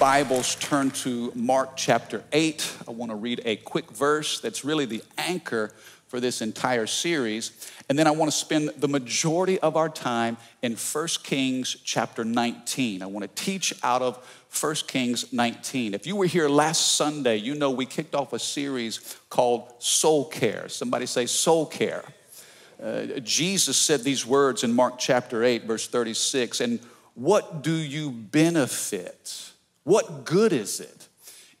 Bibles, turn to Mark chapter 8. I want to read a quick verse that's really the anchor for this entire series. And then I want to spend the majority of our time in 1 Kings chapter 19. I want to teach out of 1 Kings 19. If you were here last Sunday, you know we kicked off a series called Soul Care. Somebody say Soul Care. Uh, Jesus said these words in Mark chapter 8, verse 36. And what do you benefit? What good is it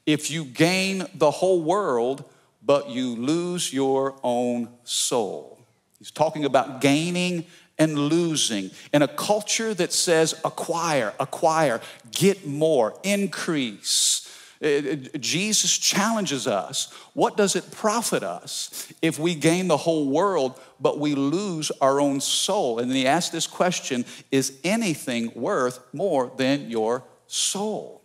if you gain the whole world, but you lose your own soul? He's talking about gaining and losing in a culture that says acquire, acquire, get more, increase. Uh, uh, Jesus challenges us. What does it profit us if we gain the whole world, but we lose our own soul? And then he asks this question Is anything worth more than your soul?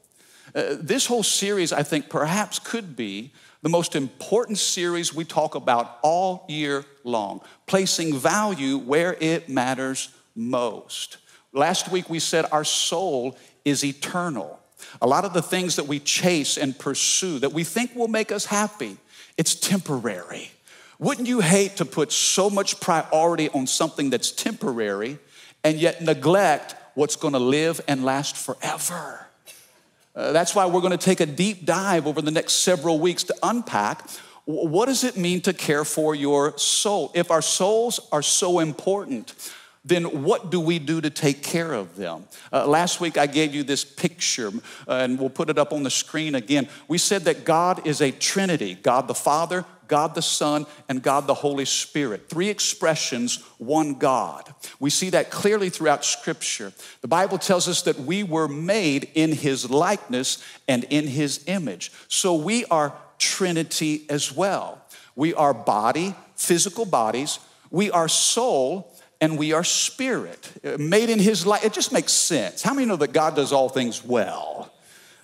Uh, this whole series, I think, perhaps could be the most important series we talk about all year long, placing value where it matters most. Last week we said our soul is eternal. A lot of the things that we chase and pursue that we think will make us happy, it's temporary. Wouldn't you hate to put so much priority on something that's temporary and yet neglect what's gonna live and last forever? Uh, that's why we're going to take a deep dive over the next several weeks to unpack what does it mean to care for your soul? If our souls are so important, then what do we do to take care of them? Uh, last week I gave you this picture, uh, and we'll put it up on the screen again. We said that God is a Trinity God the Father, God the Son, and God the Holy Spirit. Three expressions, one God. We see that clearly throughout Scripture. The Bible tells us that we were made in His likeness and in His image. So we are Trinity as well. We are body, physical bodies, we are soul, and we are spirit, uh, made in His light. It just makes sense. How many know that God does all things well?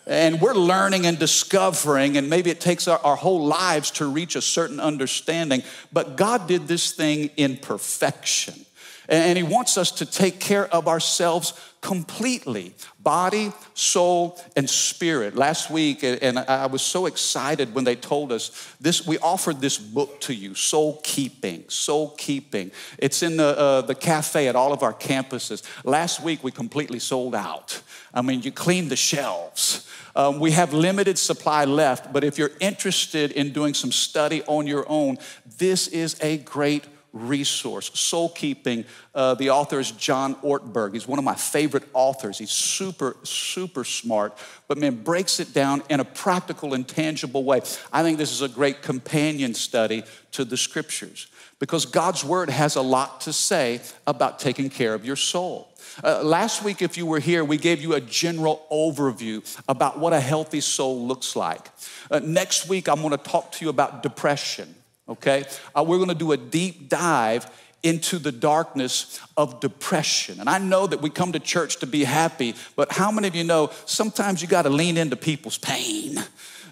And we're learning and discovering, and maybe it takes our, our, whole lives to reach a certain understanding, but God did this thing in perfection. And He wants us to take care of ourselves completely body, soul, and spirit. Last week, and I was so excited when they told us this, we offered this book to you, Soul Keeping. Soul Keeping. It's in the, uh, the cafe at all of our campuses. Last week, we completely sold out. I mean, you cleaned the shelves. Um, we have limited supply left, but if you're interested in doing some study on your own, this is a great resource. Soul Keeping, uh, the author is John Ortberg. He's one of my favorite authors. He's super, super smart, but man, breaks it down in a practical and tangible way. I think this is a great companion study to the scriptures because God's word has a lot to say about taking care of your soul. Uh, last week, if you were here, we gave you a general overview about what a healthy soul looks like. Uh, next week, I'm gonna talk to you about depression, okay? Uh, we're gonna do a deep dive into the darkness of depression. And I know that we come to church to be happy, but how many of you know sometimes you gotta lean into people's pain?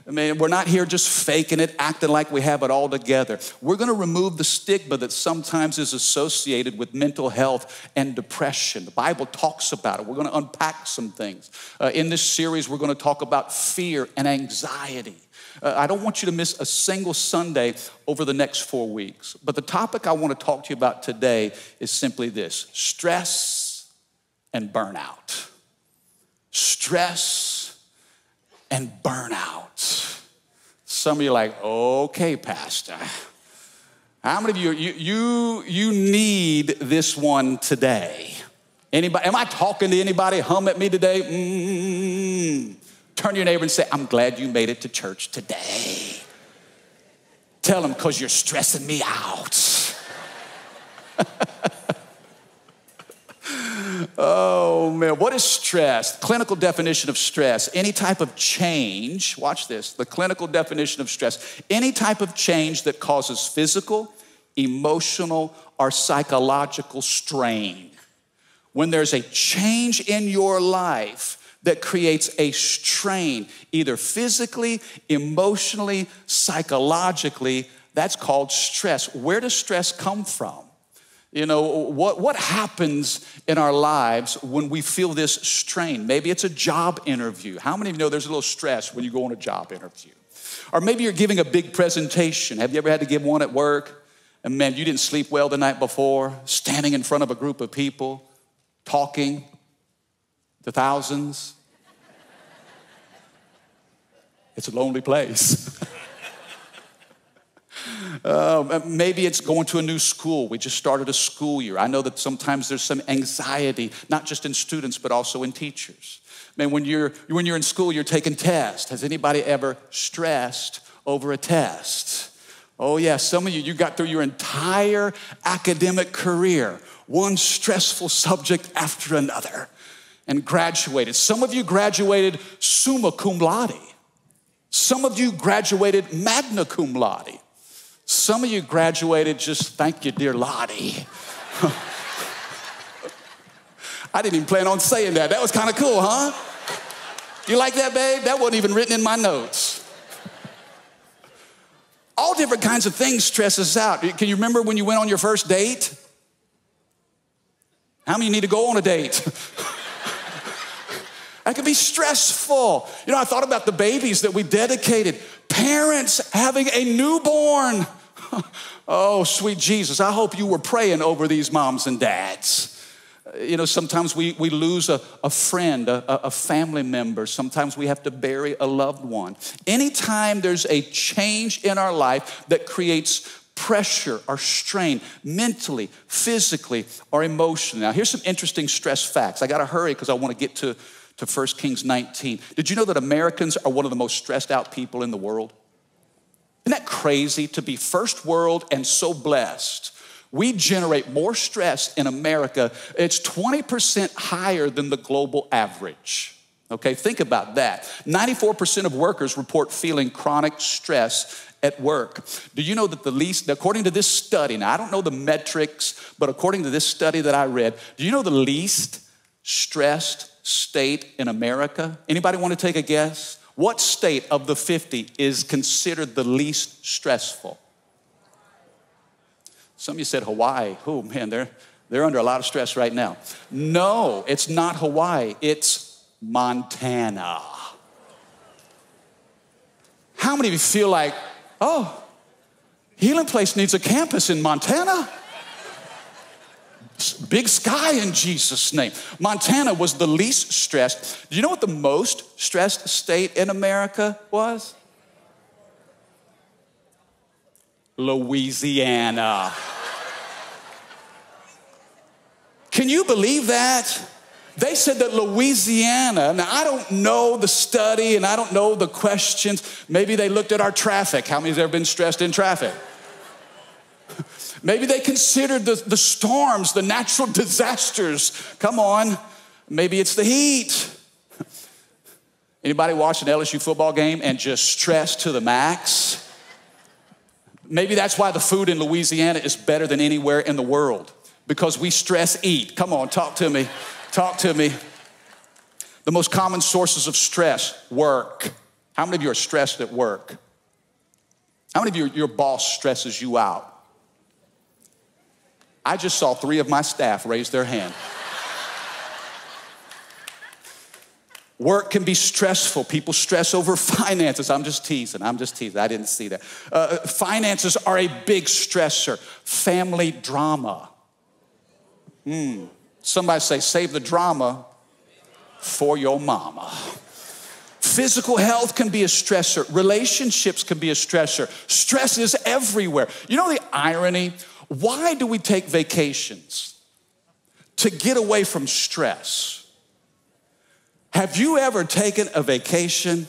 I mean, we're not here just faking it, acting like we have it all together. We're gonna remove the stigma that sometimes is associated with mental health and depression. The Bible talks about it. We're gonna unpack some things. Uh, in this series, we're gonna talk about fear and anxiety. Uh, I don't want you to miss a single Sunday over the next four weeks. But the topic I wanna talk to you about today is simply this stress and burnout. Stress and burnout. Some of you are like, okay, Pastor. How many of you, you, you, you need this one today? Anybody, am I talking to anybody? Hum at me today? Mm-hmm. Turn to your neighbor and say, I'm glad you made it to church today. Tell them, because you're stressing me out. Oh man, what is stress? Clinical definition of stress any type of change, watch this, the clinical definition of stress any type of change that causes physical, emotional, or psychological strain. When there's a change in your life that creates a strain, either physically, emotionally, psychologically, that's called stress. Where does stress come from? You know, what, what happens in our lives when we feel this strain? Maybe it's a job interview. How many of you know there's a little stress when you go on a job interview? Or maybe you're giving a big presentation. Have you ever had to give one at work? And man, you didn't sleep well the night before, standing in front of a group of people, talking thousands. It's a lonely place. Uh, maybe it's going to a new school. We just started a school year. I know that sometimes there's some anxiety, not just in students, but also in teachers. Man, when you're, when you're in school, you're taking tests. Has anybody ever stressed over a test? Oh, yeah, some of you, you got through your entire academic career, one stressful subject after another, and graduated. Some of you graduated summa cum laude. Some of you graduated magna cum laude. Some of you graduated just thank you, dear Lottie. I didn't even plan on saying that. That was kind of cool, huh? You like that, babe? That wasn't even written in my notes. All different kinds of things stress us out. Can you remember when you went on your first date? How many need to go on a date? that can be stressful. You know, I thought about the babies that we dedicated, parents having a newborn. oh, sweet Jesus, I hope you were praying over these moms and dads. You know, sometimes we, we lose a, a friend, a, a family member. Sometimes we have to bury a loved one. Anytime there's a change in our life that creates pressure or strain mentally, physically, or emotionally. Now, here's some interesting stress facts. I got to hurry because I want to get to, to 1 Kings 19. Did you know that Americans are one of the most stressed out people in the world? Isn't that crazy to be first world and so blessed? We generate more stress in America. It's 20% higher than the global average. Okay, think about that. 94% of workers report feeling chronic stress at work. Do you know that the least, according to this study, now I don't know the metrics, but according to this study that I read, do you know the least stressed state in America? Anybody want to take a guess? What state of the 50 is considered the least stressful? Some of you said Hawaii. Oh man, they're, they're under a lot of stress right now. No, it's not Hawaii, it's Montana. How many of you feel like, oh, Healing Place needs a campus in Montana? Big sky in Jesus' name. Montana was the least stressed. Do you know what the most stressed state in America was? Louisiana. Can you believe that? They said that Louisiana, now I don't know the study and I don't know the questions. Maybe they looked at our traffic. How many's ever been stressed in traffic? Maybe they considered the, the storms, the natural disasters. Come on, maybe it's the heat. Anybody watch an LSU football game and just stress to the max? Maybe that's why the food in Louisiana is better than anywhere in the world because we stress eat. Come on, talk to me. Talk to me. The most common sources of stress work. How many of you are stressed at work? How many of you, your boss stresses you out? I just saw three of my staff raise their hand. Work can be stressful. People stress over finances. I'm just teasing. I'm just teasing. I didn't see that. Uh, finances are a big stressor. Family drama. Mm. Somebody say, save the drama for your mama. Physical health can be a stressor. Relationships can be a stressor. Stress is everywhere. You know the irony? Why do we take vacations? To get away from stress. Have you ever taken a vacation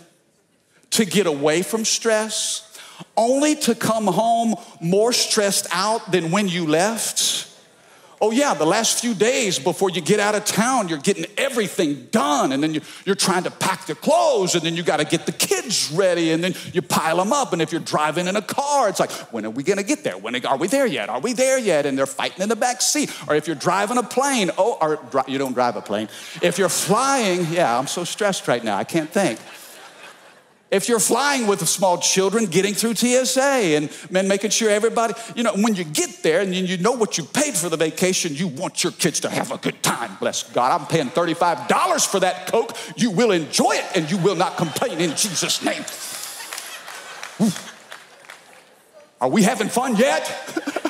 to get away from stress, only to come home more stressed out than when you left? Oh, yeah, the last few days before you get out of town, you're getting everything done. And then you're, trying to pack the clothes, and then you got to get the kids ready, and then you pile them up. And if you're driving in a car, it's like, when are we going to get there? When are we there yet? Are we there yet? And they're fighting in the back seat. Or if you're driving a plane, oh, or you don't drive a plane. If you're flying, yeah, I'm so stressed right now, I can't think. If you're flying with small children, getting through TSA and man, making sure everybody, you know, when you get there and you know what you paid for the vacation, you want your kids to have a good time. Bless God. I'm paying $35 for that Coke. You will enjoy it and you will not complain in Jesus' name. Are we having fun yet?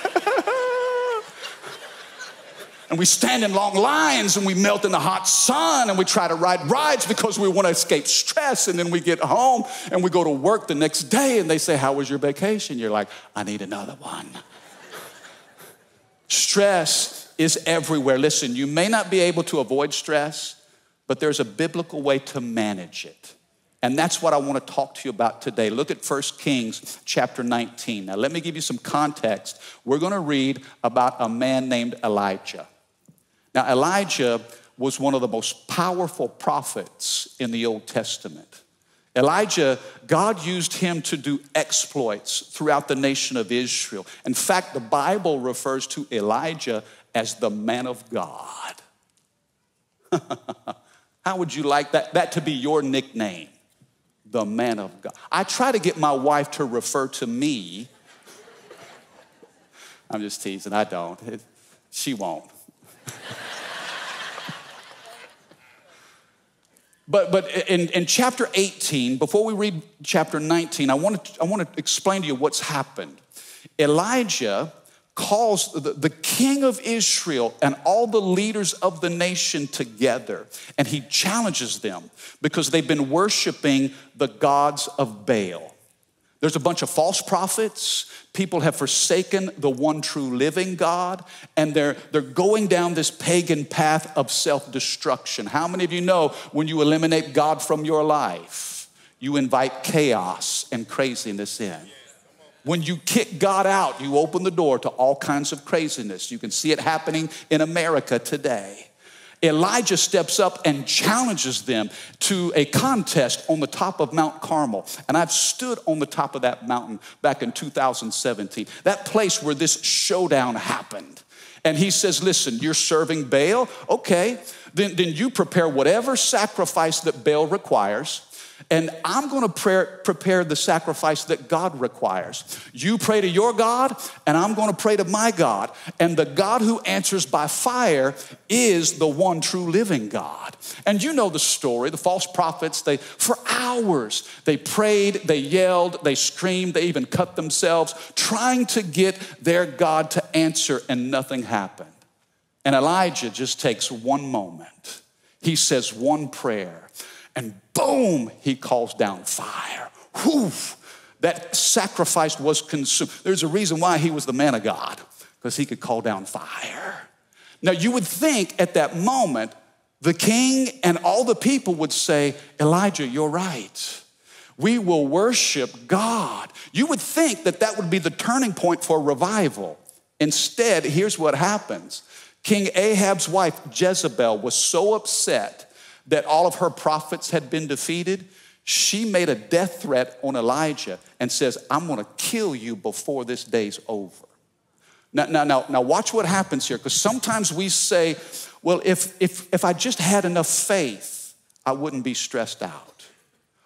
and we stand in long lines and we melt in the hot sun and we try to ride rides because we want to escape stress. And then we get home and we go to work the next day and they say, How was your vacation? You're like, I need another one. stress is everywhere. Listen, you may not be able to avoid stress, but there's a biblical way to manage it. And that's what I want to talk to you about today. Look at 1 Kings chapter 19. Now, let me give you some context. We're going to read about a man named Elijah. Now, Elijah was one of the most powerful prophets in the Old Testament. Elijah, God used him to do exploits throughout the nation of Israel. In fact, the Bible refers to Elijah as the man of God. How would you like that, that to be your nickname? The man of God. I try to get my wife to refer to me. I'm just teasing, I don't. she won't. But, but in, in chapter 18, before we read chapter 19, I want, to, I want to explain to you what's happened. Elijah calls the, the king of Israel and all the leaders of the nation together, and he challenges them because they've been worshiping the gods of Baal. There's a bunch of false prophets. People have forsaken the one true living God, and they're, they're going down this pagan path of self destruction. How many of you know when you eliminate God from your life, you invite chaos and craziness in? When you kick God out, you open the door to all kinds of craziness. You can see it happening in America today. Elijah steps up and challenges them to a contest on the top of Mount Carmel. And I've stood on the top of that mountain back in 2017, that place where this showdown happened. And he says, Listen, you're serving Baal? Okay, then, then you prepare whatever sacrifice that Baal requires and I'm going to prepare the sacrifice that God requires. You pray to your God, and I'm going to pray to my God. And the God who answers by fire is the one true living God. And you know the story. The false prophets, they for hours they prayed, they yelled, they screamed, they even cut themselves trying to get their God to answer and nothing happened. And Elijah just takes one moment. He says one prayer and boom, he calls down fire. Whew, that sacrifice was consumed. There's a reason why he was the man of God, because he could call down fire. Now, you would think at that moment, the king and all the people would say, Elijah, you're right. We will worship God. You would think that that would be the turning point for revival. Instead, here's what happens King Ahab's wife, Jezebel, was so upset that all of her prophets had been defeated, she made a death threat on Elijah and says, I'm gonna kill you before this day's over. Now, now, now, now watch what happens here, because sometimes we say, well, if, if, if I just had enough faith, I wouldn't be stressed out.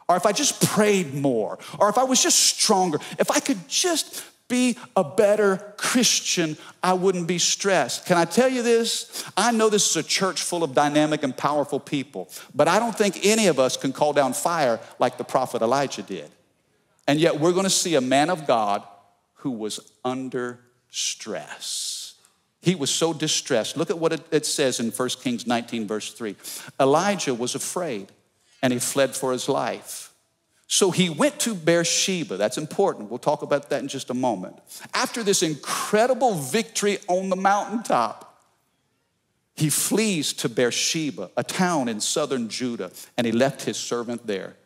Or if I just prayed more, or if I was just stronger, if I could just be a better Christian, I wouldn't be stressed. Can I tell you this? I know this is a church full of dynamic and powerful people, but I don't think any of us can call down fire like the prophet Elijah did. And yet we're going to see a man of God who was under stress. He was so distressed. Look at what it, says in 1 Kings 19, verse 3. Elijah was afraid and he fled for his life. So he went to Beersheba. That's important. We'll talk about that in just a moment. After this incredible victory on the mountaintop, he flees to Beersheba, a town in southern Judah, and he left his servant there.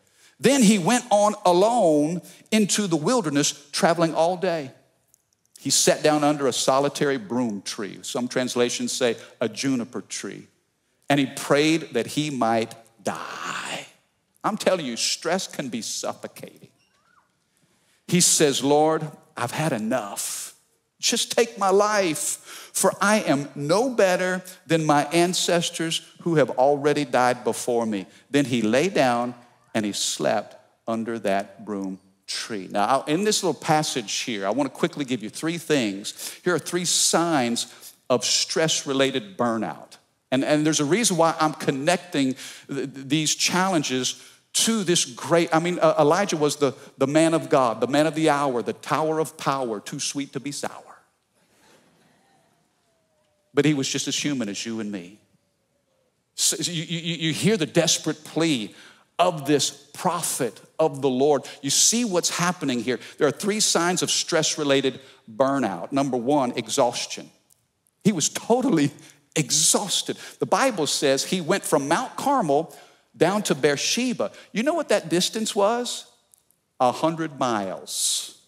Then he went on alone into the wilderness, traveling all day. He sat down under a solitary broom tree. Some translations say a juniper tree. And he prayed that he might die. I'm telling you, stress can be suffocating. He says, Lord, I've had enough. Just take my life, for I am no better than my ancestors who have already died before me. Then he lay down and he slept under that broom tree. Now, in this little passage here, I want to quickly give you three things. Here are three signs of stress related burnout. And, and there's a reason why I'm connecting th- these challenges to this great. I mean, uh, Elijah was the, the man of God, the man of the hour, the tower of power, too sweet to be sour. But he was just as human as you and me. So you, you, you hear the desperate plea of this prophet of the Lord. You see what's happening here. There are three signs of stress related burnout. Number one, exhaustion. He was totally exhausted. The Bible says he went from Mount Carmel down to Beersheba. You know what that distance was? A hundred miles.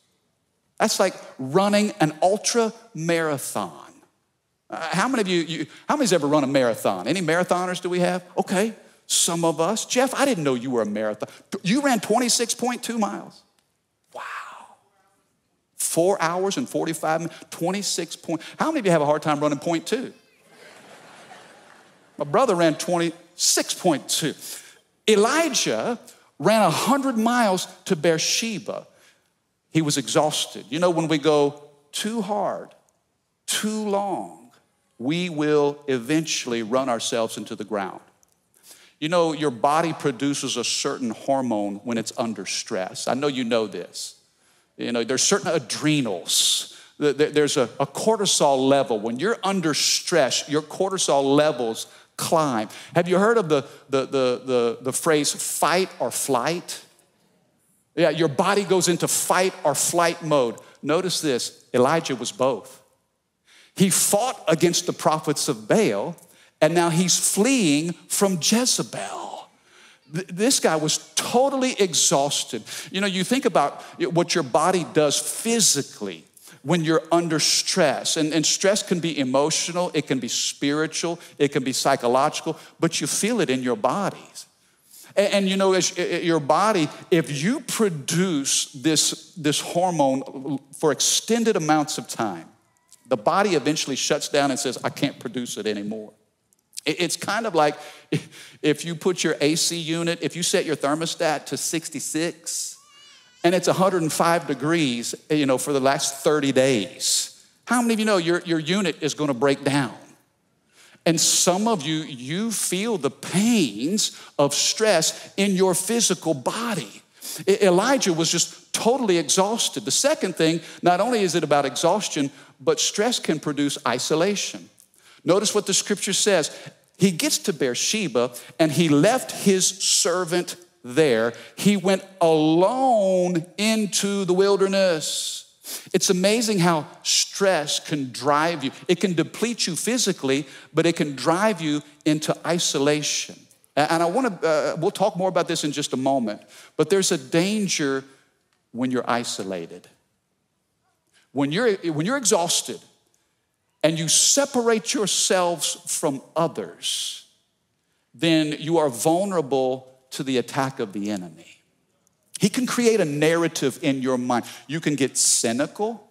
That's like running an ultra marathon. Uh, how many of you, you, how many's ever run a marathon? Any marathoners do we have? Okay, some of us. Jeff, I didn't know you were a marathon. You ran 26.2 miles. Wow. Four hours and 45 minutes, 26 point. How many of you have a hard time running point two? My brother ran 26.2. Elijah ran 100 miles to Beersheba. He was exhausted. You know, when we go too hard, too long, we will eventually run ourselves into the ground. You know, your body produces a certain hormone when it's under stress. I know you know this. You know, there's certain adrenals. There's a, cortisol level. When you're under stress, your cortisol levels climb. Have you heard of the, the, the, the, the phrase fight or flight? Yeah, your body goes into fight or flight mode. Notice this Elijah was both. He fought against the prophets of Baal, and now he's fleeing from Jezebel. This guy was totally exhausted. You know, you think about what your body does physically when you're under stress. And, and stress can be emotional, it can be spiritual, it can be psychological, but you feel it in your bodies. And, and you know, as your body, if you produce this, this hormone for extended amounts of time, the body eventually shuts down and says, I can't produce it anymore. It's kind of like if you put your AC unit, if you set your thermostat to 66, and it's 105 degrees, you know, for the last 30 days. How many of you know your, your unit is going to break down? And some of you, you feel the pains of stress in your physical body. Elijah was just totally exhausted. The second thing, not only is it about exhaustion, but stress can produce isolation. Notice what the scripture says. He gets to Beersheba and he left his servant there, he went alone into the wilderness. It's amazing how stress can drive you. It can deplete you physically, but it can drive you into isolation. And I want to, uh, we'll talk more about this in just a moment, but there's a danger when you're isolated. When you're, when you're exhausted and you separate yourselves from others, then you are vulnerable to the attack of the enemy. He can create a narrative in your mind. You can get cynical,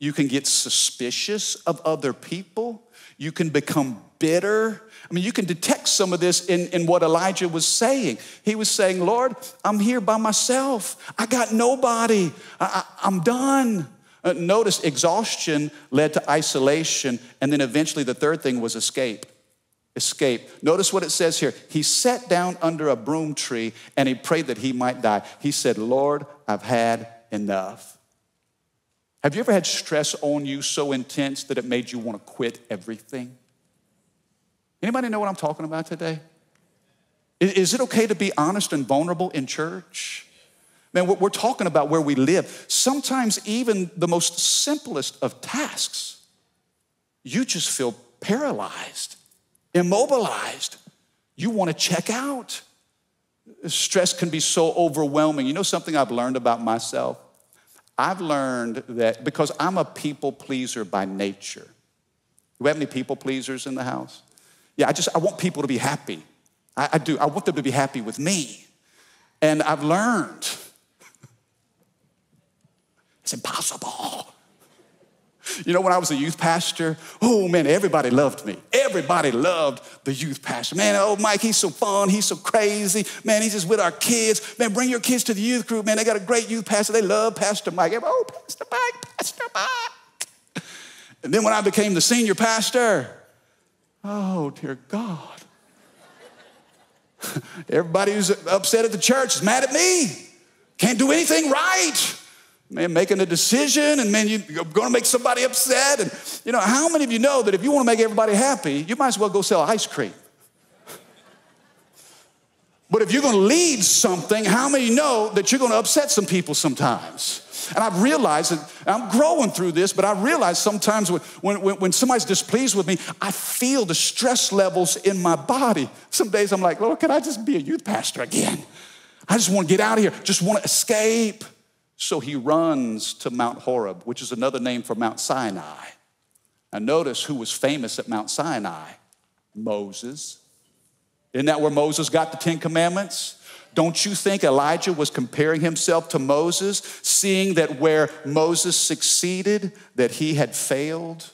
you can get suspicious of other people, you can become bitter. I mean, you can detect some of this in, in what Elijah was saying. He was saying, Lord, I'm here by myself. I got nobody. I, am done. Uh, notice exhaustion led to isolation, and then eventually the third thing was escape escape. Notice what it says here. He sat down under a broom tree and he prayed that he might die. He said, Lord, I've had enough. Have you ever had stress on you so intense that it made you want to quit everything? Anybody know what I'm talking about today? Is it okay to be honest and vulnerable in church? Man, we're talking about where we live. Sometimes, even the most simplest of tasks, you just feel paralyzed immobilized. You want to check out. Stress can be so overwhelming. You know something I've learned about myself? I've learned that because I'm a people pleaser by nature. Do we have any people pleasers in the house? Yeah, I just I want people to be happy. I, I do. I want them to be happy with me. And I've learned it's impossible. You know, when I was a youth pastor, oh man, everybody loved me. Everybody loved the youth pastor. Man, oh, Mike, he's so fun. He's so crazy. Man, he's just with our kids. Man, bring your kids to the youth group. Man, they got a great youth pastor. They love Pastor Mike. Oh, Pastor Mike, Pastor Mike. And then when I became the senior pastor, oh, dear God. Everybody who's upset at the church is mad at me. Can't do anything right man, making a decision and man, you're going to make somebody upset. And you know, how many of you know that if you want to make everybody happy, you might as well go sell ice cream? But if you're going to lead something, how many know that you're going to upset some people sometimes? And I've realized that I'm growing through this, but I realize sometimes when, when, when somebody's displeased with me, I feel the stress levels in my body. Some days I'm like, Lord, can I just be a youth pastor again? I just want to get out of here, just want to escape. So he runs to Mount Horeb, which is another name for Mount Sinai. And notice who was famous at Mount Sinai Moses. Isn't that where Moses got the Ten Commandments? Don't you think Elijah was comparing himself to Moses, seeing that where Moses succeeded, that he had failed?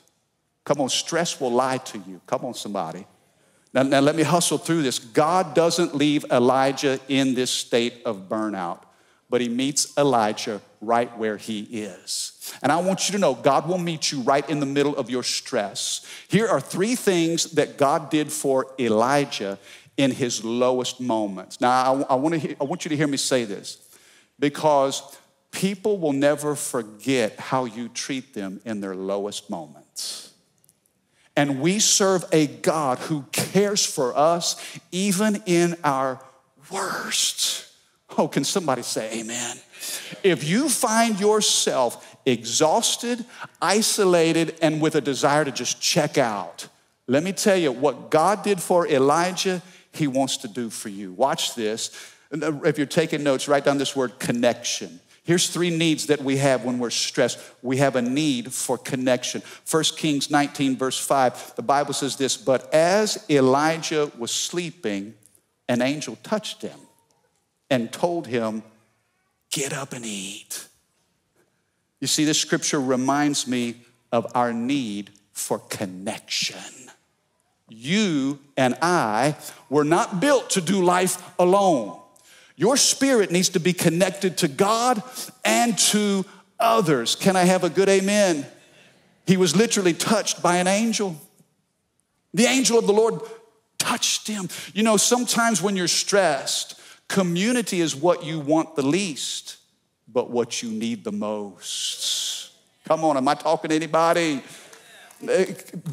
Come on, stress will lie to you. Come on, somebody. Now, now let me hustle through this. God doesn't leave Elijah in this state of burnout but he meets Elijah right where he is. And I want you to know God will meet you right in the middle of your stress. Here are three things that God did for Elijah in his lowest moments. Now, I, I, want, to, I want you to hear me say this because people will never forget how you treat them in their lowest moments. And we serve a God who cares for us even in our worst. Oh, can somebody say amen? If you find yourself exhausted, isolated, and with a desire to just check out, let me tell you what God did for Elijah, he wants to do for you. Watch this. Uh, if you're taking notes, write down this word connection. Here's three needs that we have when we're stressed. We have a need for connection. 1 Kings 19, verse 5, the Bible says this But as Elijah was sleeping, an angel touched him and told him, Get up and eat. You see, this scripture reminds me of our need for connection. You and I were not built to do life alone. Your spirit needs to be connected to God and to others. Can I have a good amen? He was literally touched by an angel. The angel of the Lord touched him. You know, sometimes when you're stressed, Community is what you want the least, but what you need the most. Come on, am I talking to anybody?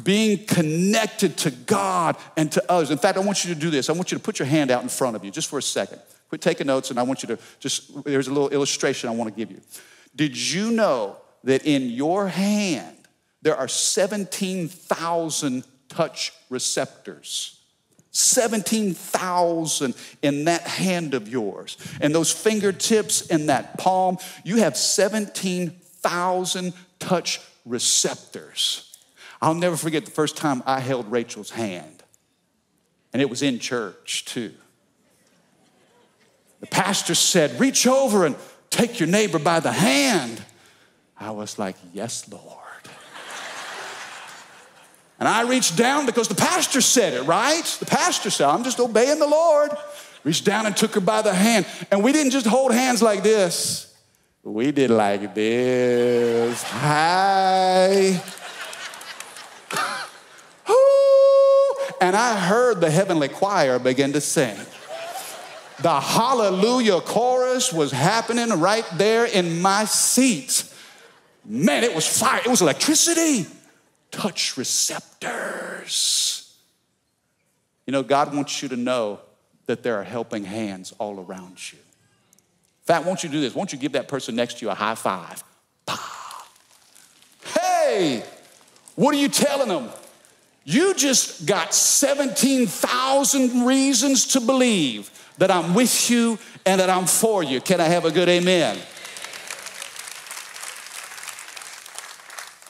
Being connected to God and to others. In fact, I want you to do this. I want you to put your hand out in front of you just for a second. Quit taking notes, and I want you to just, there's a little illustration I want to give you. Did you know that in your hand there are 17,000 touch receptors? 17,000 in that hand of yours. And those fingertips in that palm, you have 17,000 touch receptors. I'll never forget the first time I held Rachel's hand, and it was in church too. The pastor said, Reach over and take your neighbor by the hand. I was like, Yes, Lord. And I reached down because the pastor said it, right? The pastor said, I'm just obeying the Lord. Reached down and took her by the hand. And we didn't just hold hands like this, we did like this. Hi. and I heard the heavenly choir begin to sing. The hallelujah chorus was happening right there in my seat. Man, it was fire. It was electricity touch receptors. You know, God wants you to know that there are helping hands all around you. In fact, won't you do this? Won't you give that person next to you a high five? Hey, what are you telling them? You just got 17,000 reasons to believe that I'm with you and that I'm for you. Can I have a good amen?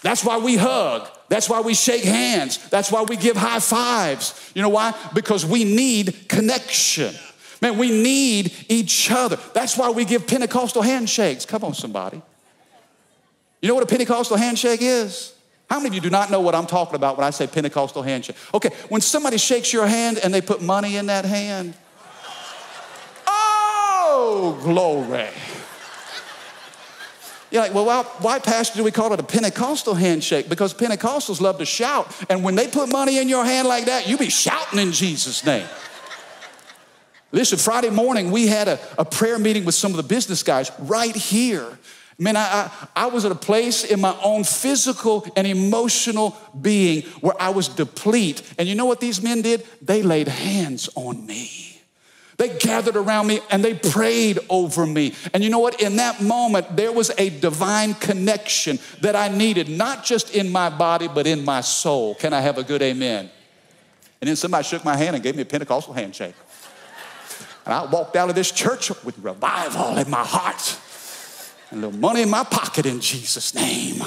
That's why we hug. That's why we shake hands. That's why we give high fives. You know why? Because we need connection. Man, we need each other. That's why we give Pentecostal handshakes. Come on, somebody. You know what a Pentecostal handshake is? How many of you do not know what I'm talking about when I say Pentecostal handshake? Okay, when somebody shakes your hand and they put money in that hand, oh, glory. You're like, well, why, Pastor, do we call it a Pentecostal handshake? Because Pentecostals love to shout. And when they put money in your hand like that, you be shouting in Jesus' name. Listen, Friday morning, we had a, a prayer meeting with some of the business guys right here. Man, I, I, I, was at a place in my own physical and emotional being where I was deplete. And you know what these men did? They laid hands on me. They gathered around me and they prayed over me. And you know what? In that moment, there was a divine connection that I needed, not just in my body, but in my soul. Can I have a good amen? And then somebody shook my hand and gave me a Pentecostal handshake. And I walked out of this church with revival in my heart and a little money in my pocket in Jesus' name.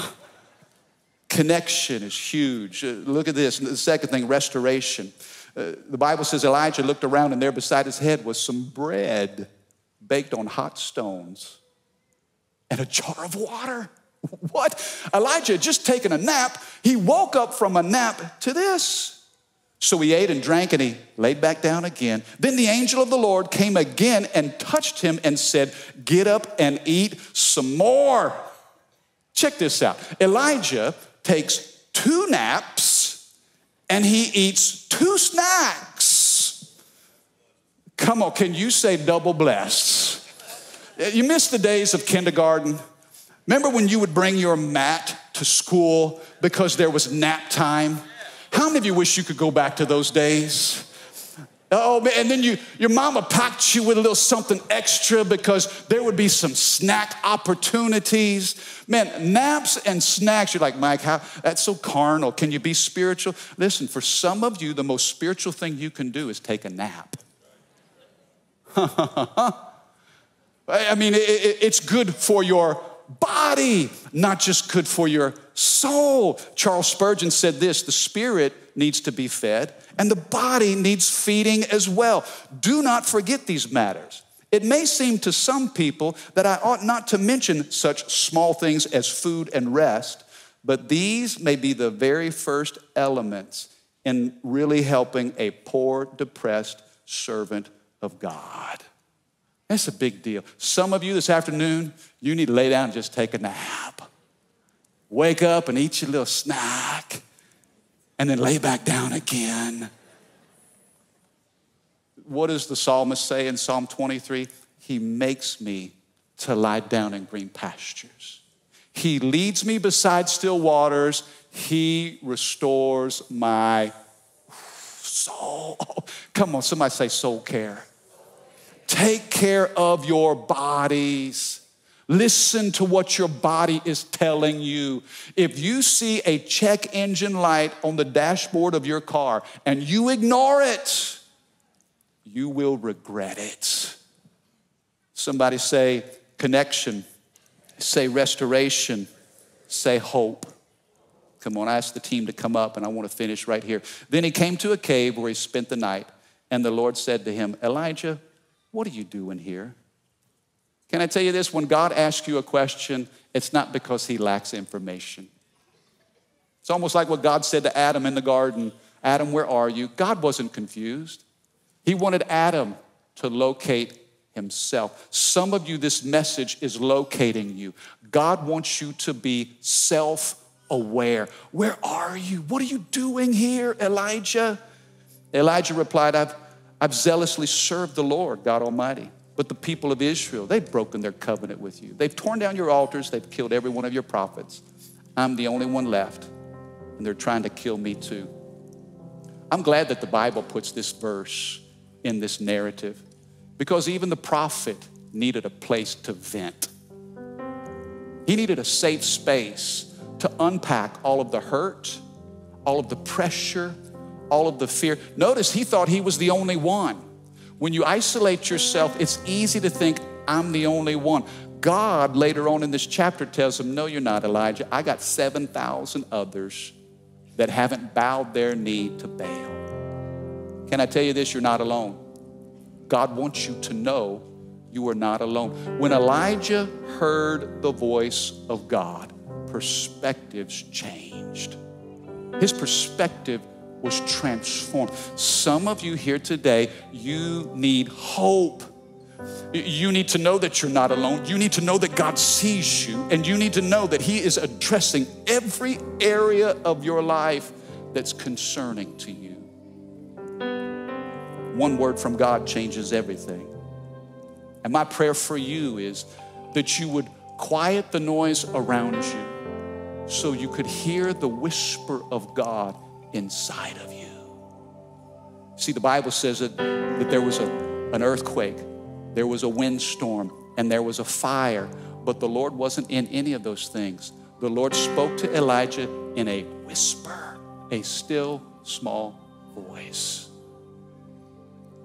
Connection is huge. Uh, look at this. The second thing, restoration. Uh, the Bible says Elijah looked around and there beside his head was some bread baked on hot stones and a jar of water. What? Elijah had just taken a nap. He woke up from a nap to this. So he ate and drank and he laid back down again. Then the angel of the Lord came again and touched him and said, Get up and eat some more. Check this out Elijah takes two naps and he eats two snacks. Come on, can you say double blessed? You miss the days of kindergarten. Remember when you would bring your mat to school because there was nap time? How many of you wish you could go back to those days? Oh, man, and then you, your mama packed you with a little something extra because there would be some snack opportunities. Man, naps and snacks, you're like, Mike, how, that's so carnal. Can you be spiritual? Listen, for some of you, the most spiritual thing you can do is take a nap. I mean, it, it, it's good for your body, not just good for your soul. Charles Spurgeon said this the spirit needs to be fed, and the body needs feeding as well. Do not forget these matters. It may seem to some people that I ought not to mention such small things as food and rest, but these may be the very first elements in really helping a poor, depressed servant of God. That's a big deal. Some of you this afternoon, you need to lay down and just take a nap. Wake up and eat your little snack and then lay back down again. What does the psalmist say in Psalm 23? He makes me to lie down in green pastures. He leads me beside still waters. He restores my soul. come on, somebody say soul care. Take care of your bodies. Listen to what your body is telling you. If you see a check engine light on the dashboard of your car and you ignore it, you will regret it. Somebody say connection, say restoration, say hope. Come on, I asked the team to come up and I want to finish right here. Then he came to a cave where he spent the night, and the Lord said to him, Elijah, what are you doing here? Can I tell you this? When God asks you a question, it's not because he lacks information. It's almost like what God said to Adam in the garden Adam, where are you? God wasn't confused. He wanted Adam to locate himself. Some of you, this message is locating you. God wants you to be self aware. Where are you? What are you doing here, Elijah? Elijah replied, I've, I've zealously served the Lord, God Almighty. But the people of Israel, they've broken their covenant with you. They've torn down your altars, they've killed every one of your prophets. I'm the only one left, and they're trying to kill me too. I'm glad that the Bible puts this verse in this narrative because even the prophet needed a place to vent. He needed a safe space to unpack all of the hurt, all of the pressure, all of the fear. Notice he thought he was the only one. When you isolate yourself, it's easy to think, I'm the only one. God, later on in this chapter, tells him, No, you're not, Elijah. I got 7,000 others that haven't bowed their knee to Baal. Can I tell you this? You're not alone. God wants you to know you are not alone. When Elijah heard the voice of God, perspectives changed. changed. His perspective was transformed. Some of you here today, you need hope. You need to know that you're not alone. You need to know that God sees you, and you need to know that He is addressing every area of your life that's concerning to you. One word from God changes everything. And my prayer for you is that you would quiet the noise around you so you could hear the whisper of God inside of you. See, the Bible says that, that there was a, an earthquake, there was a windstorm, and there was a fire, but the Lord wasn't in any of those things. The Lord spoke to Elijah in a whisper, a still small voice.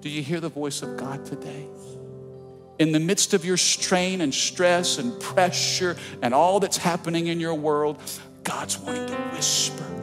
Do you hear the voice of God today? In the midst of your strain and stress and pressure and all that's happening in your world, God's wanting to whisper